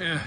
Yeah.